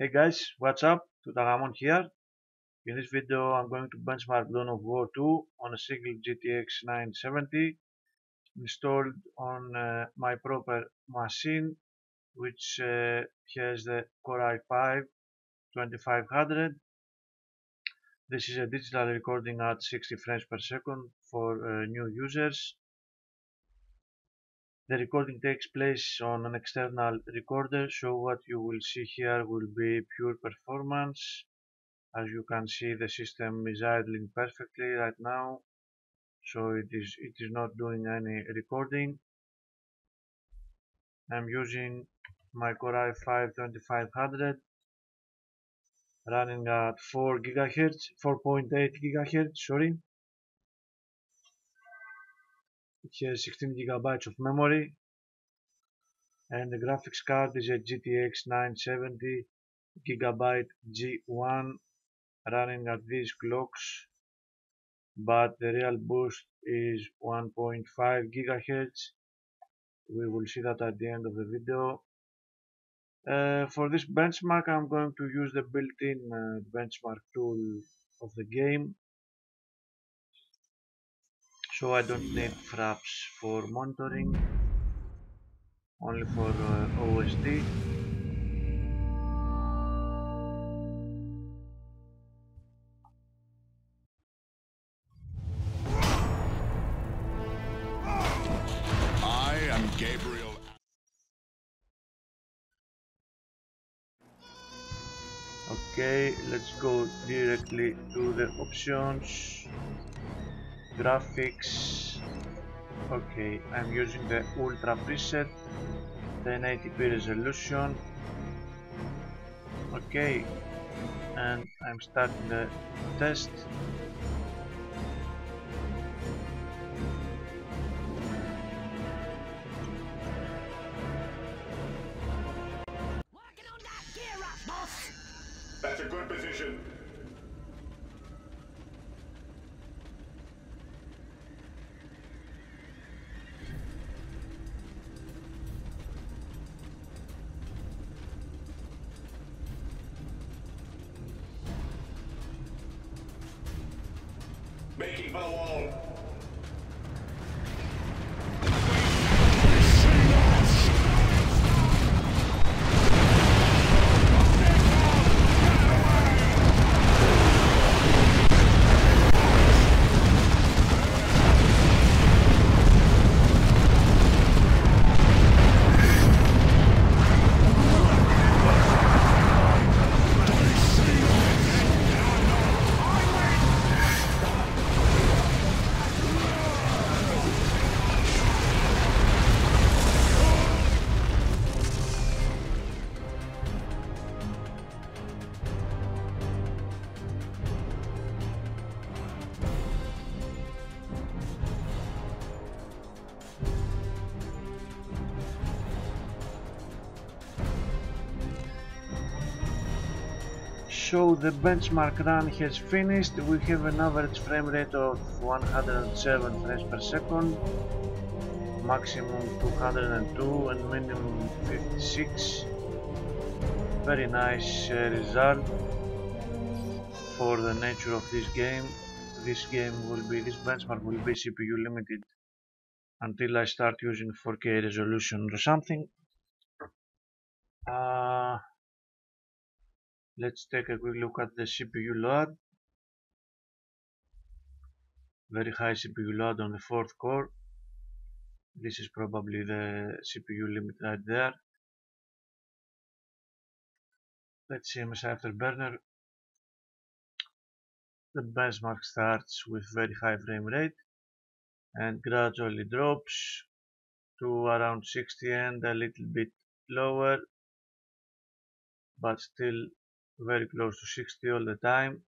Hey guys, what's up? Toutagamon here. In this video I'm going to benchmark Dawn of War 2 on a single GTX 970 installed on uh, my proper machine which uh, has the Core i5 2500. This is a digital recording at 60 frames per second for uh, new users. The recording takes place on an external recorder, so what you will see here will be pure performance. As you can see, the system is idling perfectly right now, so it is, it is not doing any recording. I'm using my Core i5 2500 running at 4 gigahertz, 4.8 gigahertz, sorry. It has 16 gigabytes of memory. And the graphics card is a GTX 970 gigabyte G1 running at these clocks. But the real boost is 1.5 gigahertz. We will see that at the end of the video. Uh, for this benchmark I'm going to use the built-in uh, benchmark tool of the game so I don't need fraps for monitoring only for uh, OSD I am Gabriel. okay let's go directly to the options graphics okay I'm using the ultra preset 1080p resolution okay and I'm starting the test Working on that gear boss! That's a good position. Making for So the benchmark run has finished. We have an average frame rate of 107 frames per second, maximum 202 and minimum 56. Very nice uh, result for the nature of this game. This game will be, this benchmark will be CPU limited until I start using 4K resolution or something. Uh, Let's take a quick look at the CPU load. Very high CPU load on the fourth core. This is probably the CPU limit right there. Let's see MSI Afterburner. The benchmark starts with very high frame rate and gradually drops to around 60 and a little bit lower but still very close to 60 all the time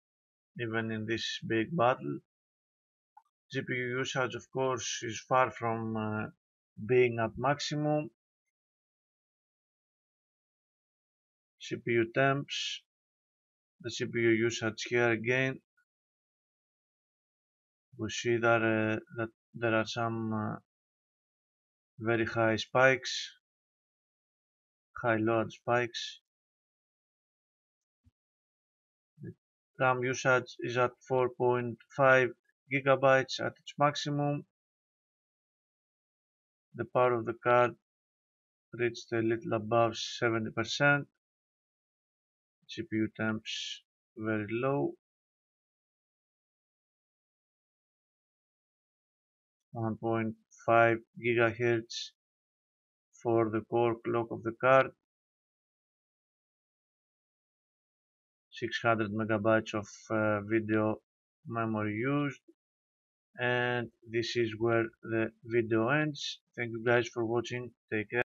even in this big battle. GPU usage of course is far from uh, being at maximum. CPU temps the CPU usage here again. We see that, uh, that there are some uh, very high spikes high load spikes RAM usage is at 4.5 gigabytes at its maximum. The power of the card reached a little above 70%. CPU temps very low. 1.5 gigahertz for the core clock of the card 600 megabytes of uh, video memory used. And this is where the video ends. Thank you guys for watching. Take care